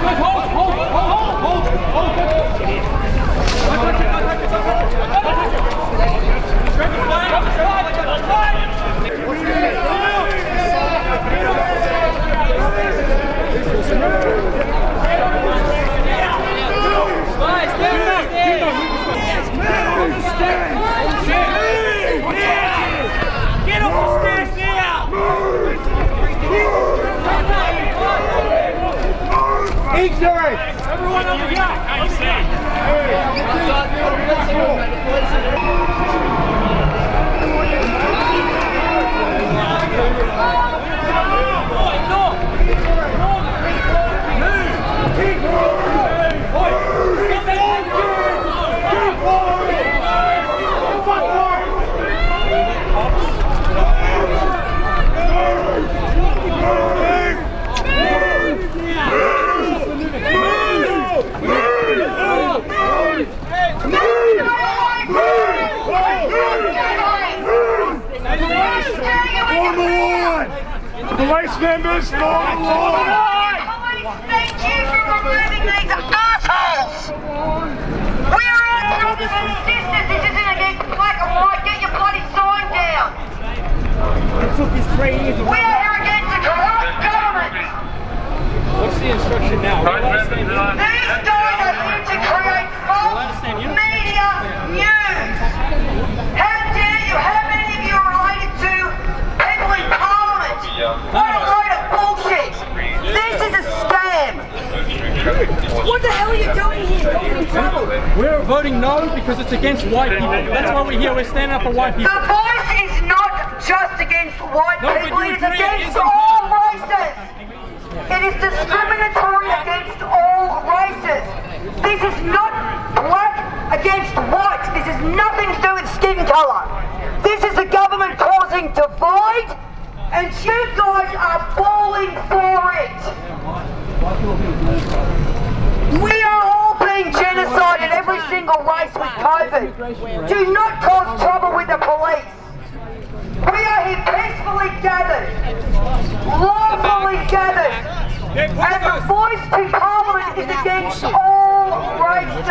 Guys, guys, hold, hold, hold, hold, hold, hold. Get off the stairs now! Ignorant! Everyone over here! Can you see? Police members, form the line! Thank you for removing these assholes! We are all brothers and sisters. This isn't against black and white. Get your bloody sign down. We are here against the corrupt government. What's the instruction now? We're allowed to stand here. These guys are here to create false media news. How dare you? How many of you are related to people in Parliament? What a load of bullshit! This is a scam. What the hell are you doing here? Getting in trouble. We're voting no because it's against white people. That's why we're here. We're standing up for white people. The voice is not just against white No, people, it is agree it against all races. It is discriminatory against all races. This is not black against white. This has nothing to do with skin colour. This is the government causing divide, and you guys are falling for it. We are all being genocided, single race with COVID. Do not cause trouble with the police. We are here peacefully gathered, lawfully gathered, and the voice to Parliament is against all races.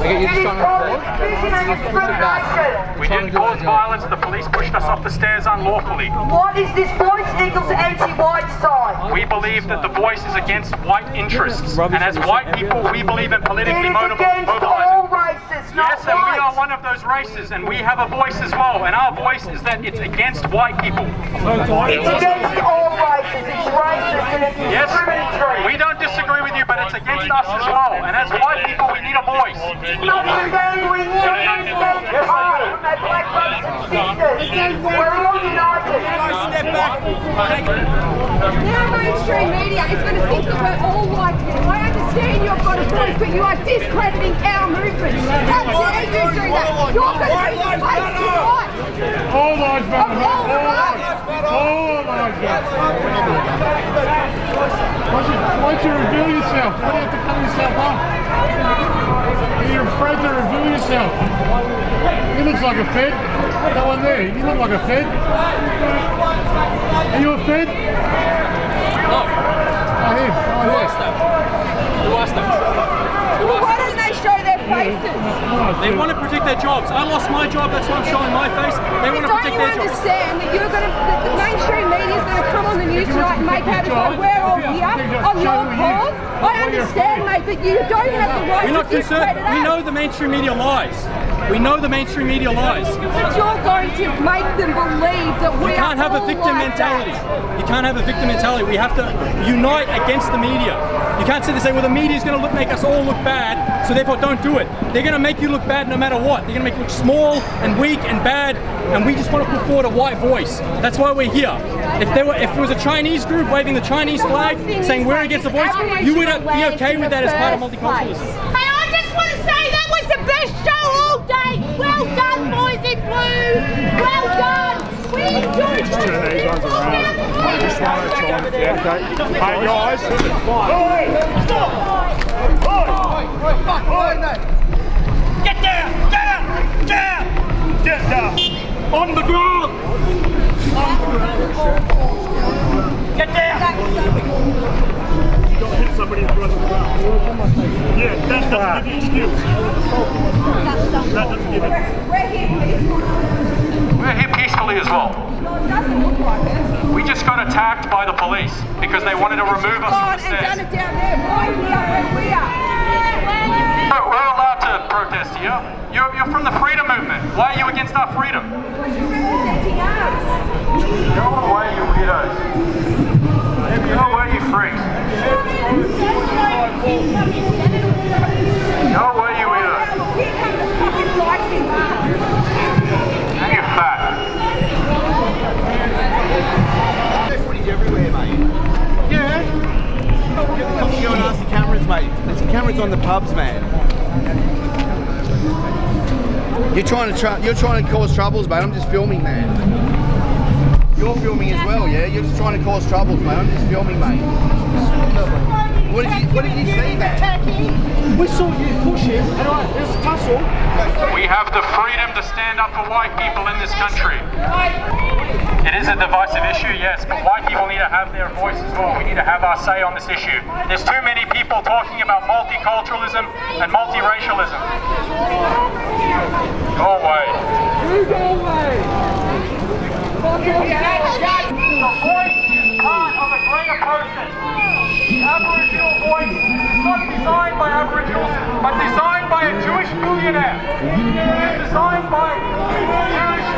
Do our job. We get you It to is sign called a report. division and discrimination. We didn't cause violence. The police pushed us off the stairs unlawfully. What is this voice equals anti-white side? We believe that the voice is against white interests. And as white people, we believe in It politically is races, not Yes, and we are one of those races, and we have a voice as well. And our voice is that it's against white people. It's against all races. It's racist and it's Yes, discriminatory. we don't disagree with you, but it's against us as well. And as white people, we need a voice. Not today, we need to stand apart from our black brothers and sisters. We're all united. Now mainstream media is going to think that we're all like this. I understand you've got a voice, but you are discrediting our movement. How dare you do that? You're going to be the face to fight. All lives matter, Of all mate. All lives. lives. All lives matter. Why don't you, why don't you reveal yourself? Why do you have to cover yourself up? Are You're afraid to reveal yourself. He looks like a Fed. That one there, you look like a Fed. Are you a Fed? No. Him. Who asked that? Who asked that? Who Well, why don't they show their faces? They want to protect their jobs. I lost my job, that's why I'm showing my face. They want to Don't protect you their jobs. understand that you're going to, that the mainstream media is going to come on the news tonight and make out as though we're all here on your cause? I understand, mate, but you don't have the right We're not to concerned. We know the mainstream media lies. We know the mainstream media lies. But you're going to make them believe that we You can't have a victim like mentality. that. You can't have a victim mentality. We have to unite against the media. You can't sit there and say, well, the media is going to look, make us all look bad, so therefore don't do it. They're going to make you look bad no matter what. They're going to make you look small and weak and bad, and we just want to put forward a white voice. That's why we're here. If there were, if it was a Chinese group waving the Chinese The flag, saying we're against the voice, you would be okay with that as part of multiculturalism. place. Hey, I the best show all day. Well done, boys in blue. Well done. We enjoyed Hey guys. Get down! Down! Down! Get down! On the ground! Somebody in front of the ground. Yeah, that doesn't give you excuse. That doesn't give you We're here peacefully as well. We just got attacked by the police because they wanted to remove us from Gone the stairs. it down there. Why we are where we are. We're we're allowed to protest here. You're, you're from the freedom movement. Why are you against our freedom? Representing us. Go away, you weirdos. Go away, you freaks. Go away, you in And you fat. footage everywhere, mate. Yeah. Cops and ask the cameras, mate. There's cameras on the pubs, man. You're trying to you're trying to cause troubles, mate. I'm just filming, man. You're filming as well, yeah. You're just trying to cause troubles, mate. I'm just filming, mate. What did you What did you see, man? We saw you push him, and I, there's a tussle. We have the freedom to stand up for white people in this country. It is a divisive issue, yes, but white people need to have their voice as well. We need to have our say on this issue. There's too many people talking about multiculturalism and multiracialism. Go away. You go away. The voice is part of a greater. The Aboriginal voice is not designed by Aboriginals, but designed by a Jewish billionaire. Designed by Jewish.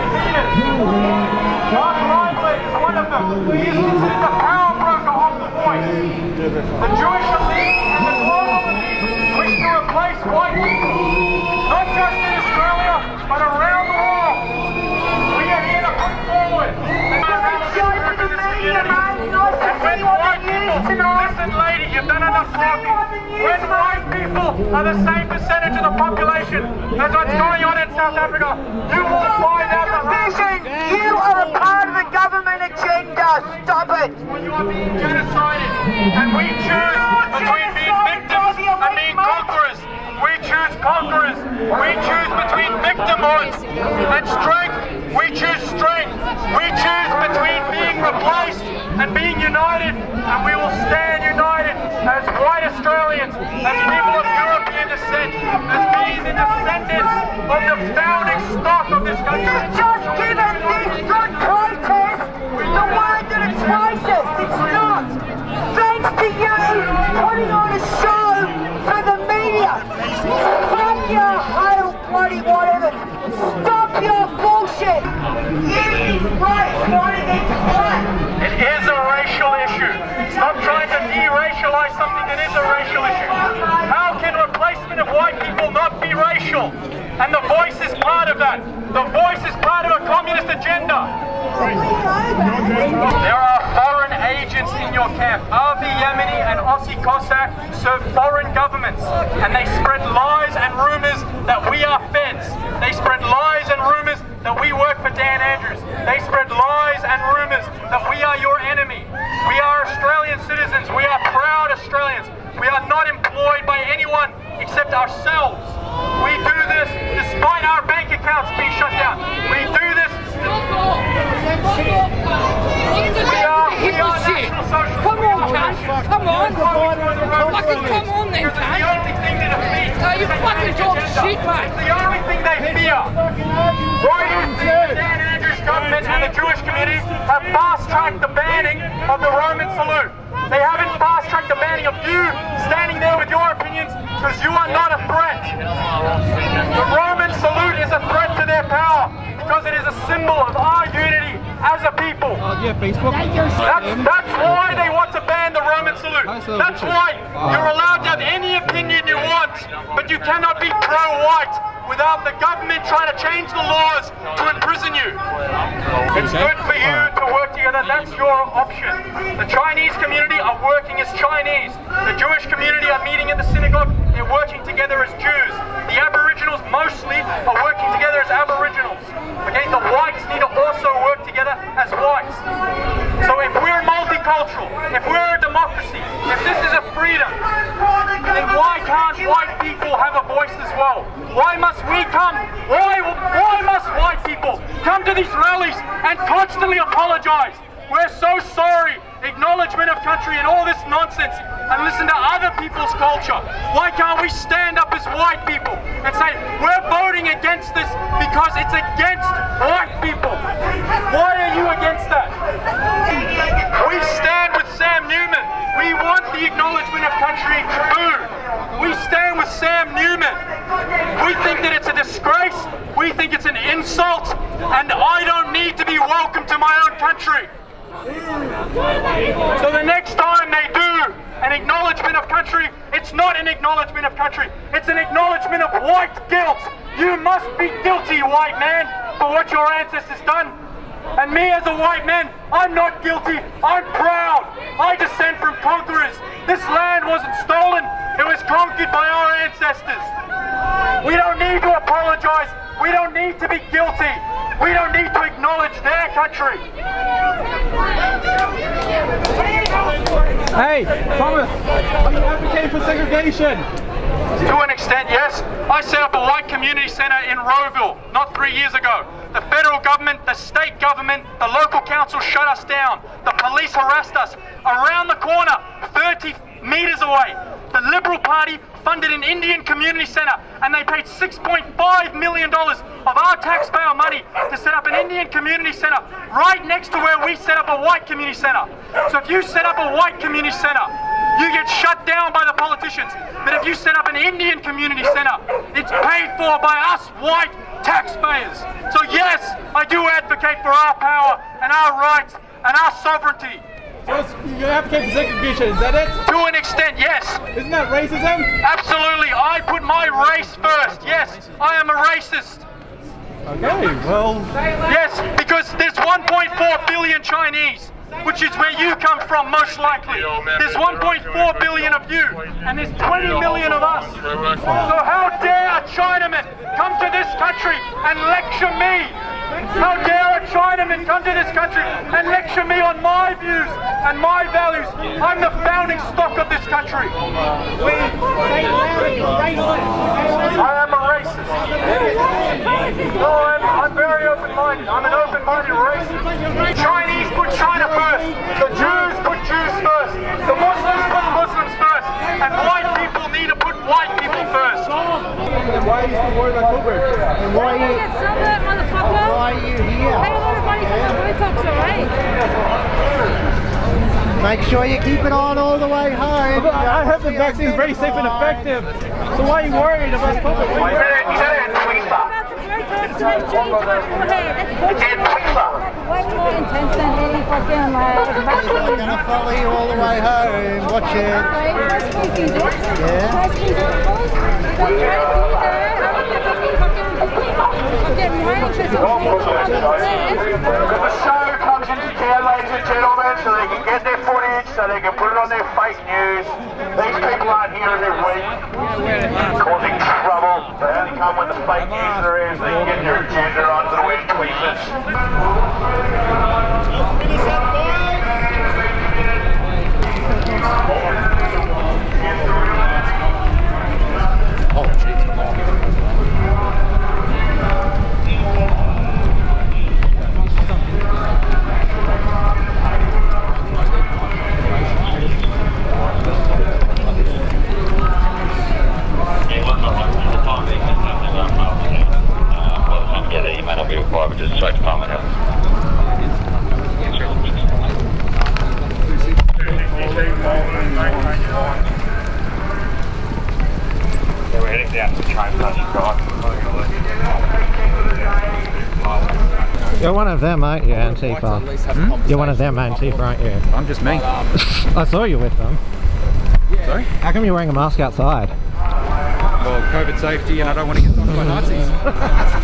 Mark is one of them. He is considered the power broker of the voice. The Jewish elite and the global elite wish to replace white people, not just in Australia, but around the world. We are here to put forward Listen, lady, you've done enough talking. When white people are the same percentage of the population as what's going on in South Africa, you will find out the Vision, you are a part of the government agenda. Stop it. when you are being genocided. And we choose between being victims and being conquerors. We choose conquerors. We choose between victimhood and strength. We choose strength. We choose between being replaced and being united. And we will stand united as white Australians, as people descent, as being the descendants of the founding stock of this country. Just given this good protest the word that it's racist. It's not. Thanks to you putting on a show for the media. Stop your hail bloody whatever. Stop your bullshit. Race right against black. It is a racial issue. Stop trying to de-racialize something that is a racial issue. How replacement of white people not be racial? And the voice is part of that. The voice is part of a communist agenda. There are foreign agents in your camp. Avi Yemini and Aussie Cossack serve foreign governments and they spread lies and rumours that we are feds. They spread lies and rumours that we work for Dan Andrews. They spread lies and rumours that we are your enemy. We are Australian citizens. We are proud Australians. We are not employed by anyone except ourselves. We do this despite our bank accounts being shut down. We do this we are, we are National Socialist. Come on, cunt. Come on. Fucking come on then, it's the only thing that No, you fucking talk shit, mate. It's the only thing they fear. Why do you think Dan Andrews government and the Jewish community have fast-tracked the banning of the Roman salute? They haven't fast-tracked the banning of you standing there with your opinions because you are not a threat. The Roman salute is a threat to their power because it is a symbol of our unity as a people. Uh, yeah, Facebook. That's, that's why they want to ban the Roman salute. Uh, that's why you're allowed to have any opinion you want, but you cannot be pro-white without the government trying to change the laws to imprison you. It's good for you to work together. That's your option. The Chinese community are working as Chinese. The Jewish community are meeting at the synagogue. They're working together as Jews. The Aboriginals mostly are working together as Aboriginals. Okay, the Why must we come? Why, why must white people come to these rallies and constantly apologize? We're so sorry. Acknowledgement of country and all this nonsense and listen to other people's culture. Why can't we stand up as white people and say, we're voting against this because it's against white people? Why are you against that? We stand with Sam Newman. We want the acknowledgement of country. Boo. We stand with Sam Newman. We think that it's a disgrace. We think it's an insult. And I don't need to be welcome to my own country. So the next time they do an acknowledgement of country, it's not an acknowledgement of country. It's an acknowledgement of white guilt. You must be guilty, white man, for what your ancestors done. And me as a white man, I'm not guilty. I'm proud. I descend from conquerors. This land wasn't stolen. It was conquered by our ancestors. We don't need to apologize. We don't need to be guilty. We don't need to acknowledge their country. Hey, Thomas, are you advocating for segregation? To an extent, yes. I set up a white community centre in Rowville not three years ago. The federal government, the state government, the local council shut us down. The police harassed us. Around the corner, 30 metres away, the Liberal Party funded an Indian community centre and they paid $6.5 million of our taxpayer money to set up an Indian community centre right next to where we set up a white community centre. So if you set up a white community centre, you get shut down by the politicians. But if you set up an Indian community centre, it's paid for by us white taxpayers. So yes, I do advocate for our power and our rights and our sovereignty. So you advocate for segregation, is that it? To an extent, yes. Isn't that racism? Absolutely. I put my race first. Yes, I am a racist. Okay, well, Yes, because there's 1.4 billion Chinese, which is where you come from most likely. There's 1.4 billion of you, and there's 20 million of us. So how dare a Chinaman come to this country and lecture me? How dare a Chinaman come to this country and lecture me on my views and my values? I'm the founding stock of this country. I am a racist. No, I'm, I'm very open-minded. I'm an open-minded racist. The Chinese put China first. The Jews put Jews first. The Muslims put Muslims first. And white people need to put white people first. then why are you still worried about Coburg? And why are you, why are you here? Make sure you keep it on all the way home. I have the vaccine very safe and effective. So why are you worried about Coburg? Why are you worried? Way more intense than any fucking like vaccine. We're gonna follow you all the way home. Watch it. The show comes into town, ladies and gentlemen, so they can get their footage, so they can put it on their fake news. These people aren't here every week causing trouble. They only come when the fake news are in, they can get their agenda onto the web tweeters. Yeah, the email will be required, but just straight to Parliament House. Yeah, we're heading down to train station, You're one of them, aren't you, Antifa? Hmm? You're one of them, Antifa, aren't you? I'm just me. I saw you with them. Sorry? How come you're wearing a mask outside? Well, COVID safety and I don't want to get stopped by Nazis.